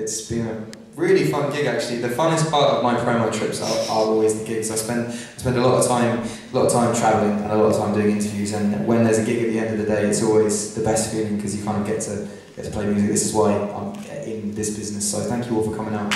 it's been a really fun gig actually. The funnest part of my promo trips are, are always the gigs. I spend I spend a lot of time a lot of time traveling and a lot of time doing interviews. And when there's a gig at the end of the day, it's always the best feeling because you kind of get to get to play music. This is why I'm in this business. So thank you all for coming out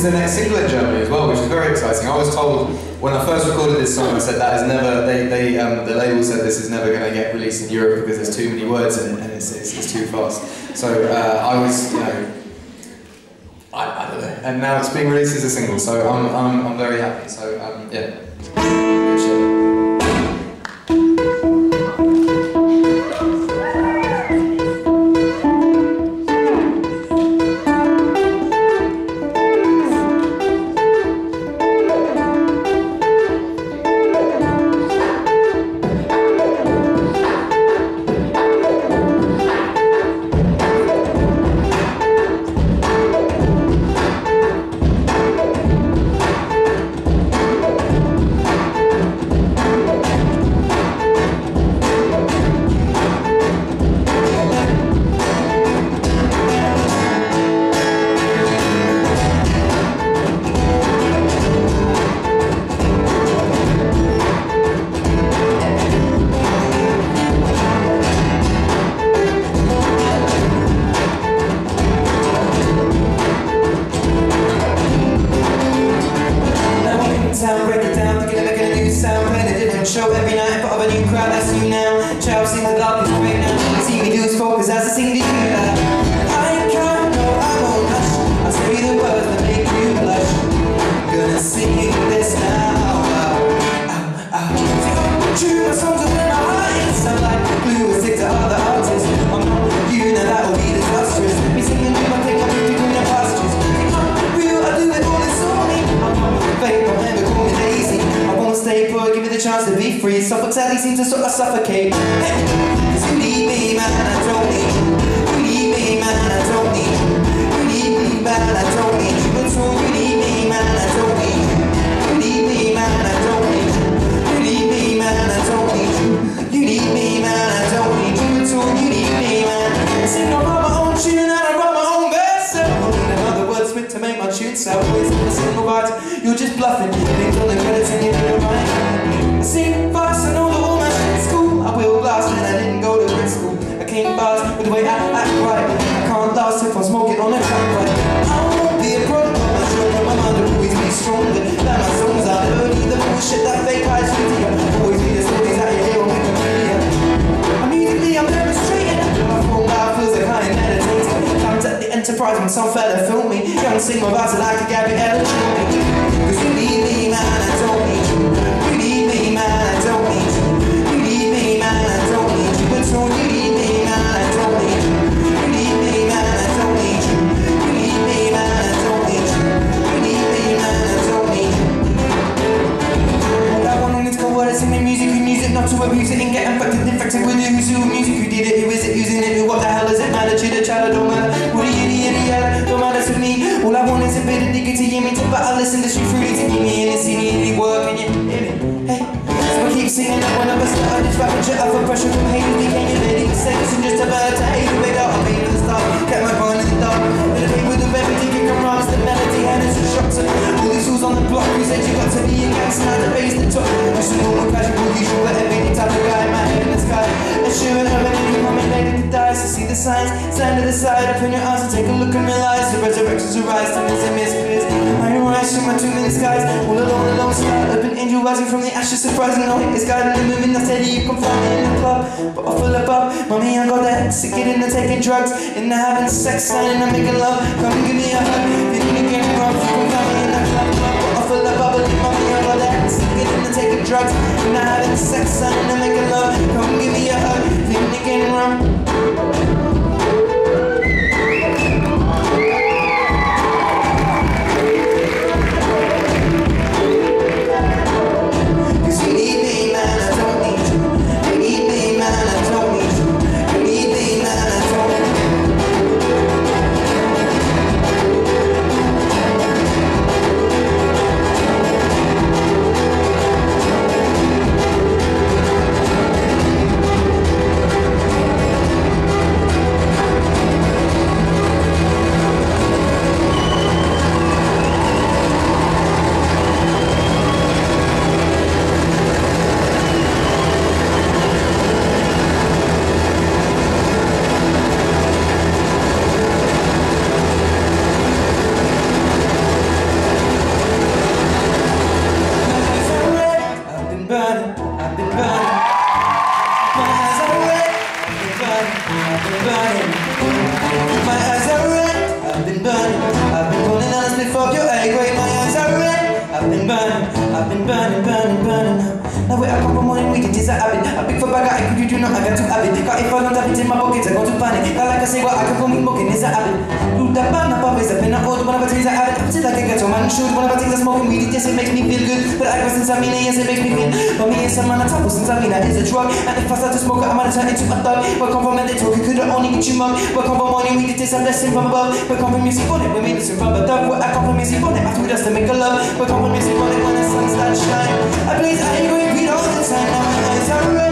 is the next single in Germany as well, which is very exciting. I was told when I first recorded this song, I said that is never. They, they um, the label said this is never going to get released in Europe because there's too many words in it and it's, it's, it's too fast. So uh, I was, you know, I, I don't know. And now it's being released as a single, so I'm, I'm, I'm very happy. So um, yeah, show every night, part of a new crowd, that's you now. Child, sing the love is great now. See me do is focus as I sing to you. Uh, I can't, no, I won't hush. I'll you the words that make you blush. I'm gonna sing this now. Uh, ow, ow. See, I'm true, my songs are where my heart is. I'm like glue, I stick to other artists. I'm not you, now that will be disastrous. Chance to be free. Suffocating seems to sort of suffocate. Hey, Cause you need me, man, I don't need you. Need me, man, I don't need you. Need me, man, I don't need. But you need me, man, I don't need the I act right. I can't last if I'm smoking on a track right. I won't be a product of my children. My mind will always be stronger than my songs. I need the bullshit that fake feed to you. Always need the stories that you hear on Wikipedia. I'm musically, I'm demonstrating. My phone now feels like I ain't meditating. Time to the enterprise when some fella film me. Young about it like a Gabby Ellen Who the yiddy, yiddy, yada, don't matter to me. All I want is a bit of dignity in me, to but I listen to street fruity to give me and see me any work and you. Hey, so I keep singing that I bust out, I just rapping shit up for pressure from haters, became your lady, seconds and just about to hate, big out, I'll be the kept my phone in the dark, in a day with the everything you can rhyme, the melody, and it's a shock to all these fools on the block who said you got to be a gangster, now the bass the top, should know what casual, usual, signs, stand to the side, open your eyes and take a look and realize the resurrections arise, time is a misfit, I rise from my tomb in the skies, all alone alongside, open angel rising from the ashes, surprising, no hate, it's guiding the moving, I steady, you can find me in the club, but I full up, mommy, I got that, sick it the taking drugs, in the having sex, signing, I'm making love, come and give me a hug, feeling again, rough, you can find me in the club, I full up, bubbly, mommy, I got that, sick it in the taking drugs, in the having sex, signing, I'm making love, come and give me a hug, feeling again, rough. Cause I pick for bag, I could you do not, I got to have it. Got if I don't have it in my pockets, I go to panic. Got like I say, what I can call me smoking is a habit. Root that band up, always up in a old one of the things I have it. I feel like a ghetto man should. One of the things smoking weed, it yes, it makes me feel good. But I I mean it, yes, it makes me feel. But me I trouble since I mean that is a drug. And if I start to smoke I'm gonna turn into a thug. Where come from they talk, it could only get you mug. Where come from morning weed, it is a blessing from above. Where come from music on it, we made this from a dub. Where I come from music on it, I threw dust to make a love. Where come from music on it, when the sun starts shine. I blaze, I ain't going weed all the time. Now my eyes are red,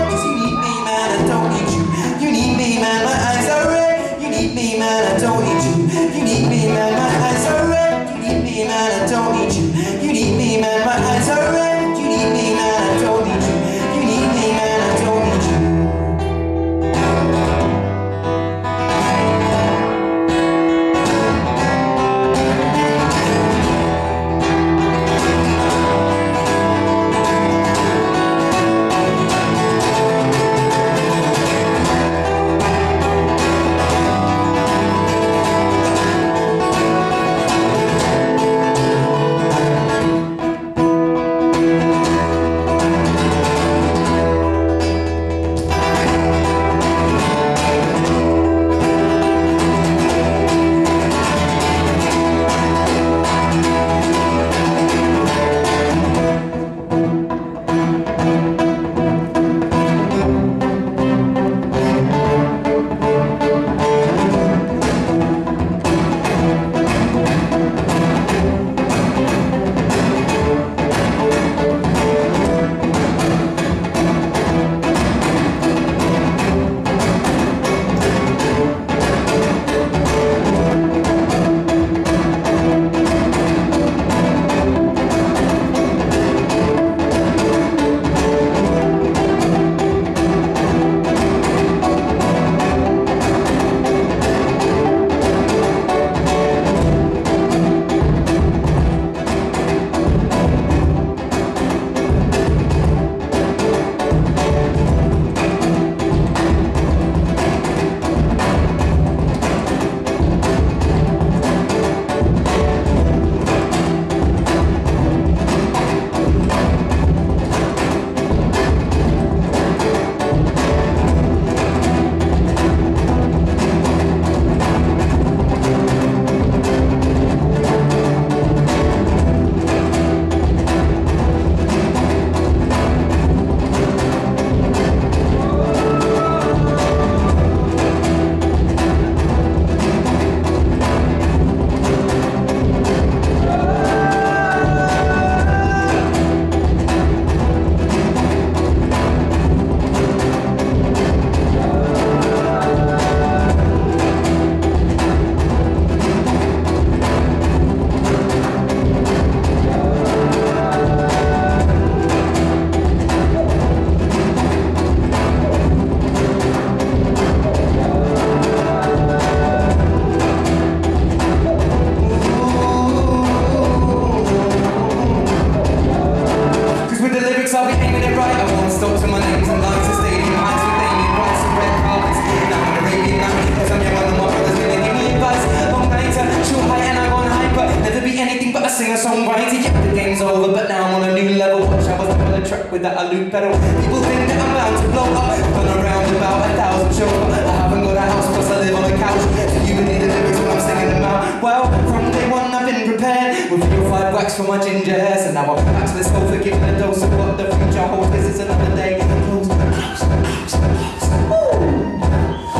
that a loop pedal People think that I'm bound to blow up. Gone around about a thousand shows But I haven't got a house plus I live on a couch. So you believe the lyrics when I'm singing them out Well, from day one I've been prepared With real five wax for my ginger hair So now I'm back to this whole forgiving a dose of what the future holds. This is another day Close, close, close, close Ooh.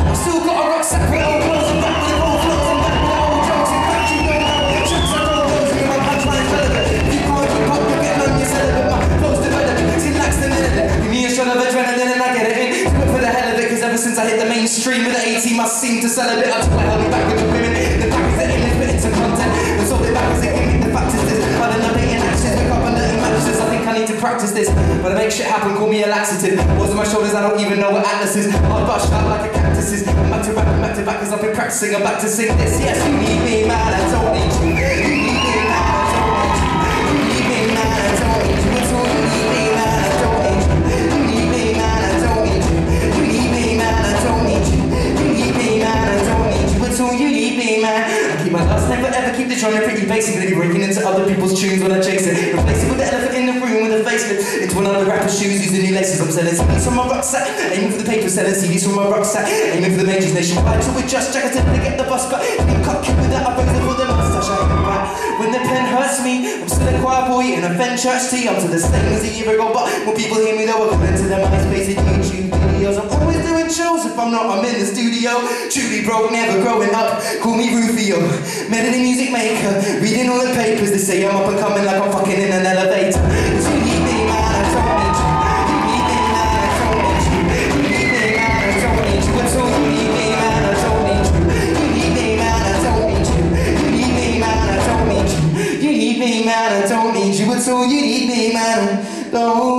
I've still got a rucksack with old I to sell a bit I took my held me back with the women. The back is the but it's a content. The sold it back as a gimmick, the fact is this. I don't know dating actions, wake up and dirty matches I think I need to practice this. But I make shit happen, call me a laxative. What's on my shoulders, I don't even know what Atlas is I'll bush out like a cactus is I'm back to back, I'm back to back, cause I've been practicing I'm back to sing this, yes, you need me, man, I don't need you man I keep my last, never ever keep the genre pretty basic, gonna be breaking into other people's tunes when I chase it. Replace it with the elephant in the room with a facelift. Into another rapper's shoes, using new laces. I'm selling CDs from my rucksack, aiming for the paper, selling CDs from my rucksack, aiming for the majors nationwide. To adjust, jack, I tend to get the bus, but being cut cute with that, I bring for the mustache. I ain't back. When the pen hurts me, I'm still a choir boy in a Fenchurch tee. I'm to the same as a year ago, but when people hear me, they'll according to their MySpace and YouTube videos. I'm always doing shows. If I'm not, I'm in the studio. Truly broke, never growing up. Call me Rufio, melody music maker. Reading all the papers, they say I'm up and coming like I'm fucking in an elevator. You need me, man, I don't need you. It's all you need me, man, don't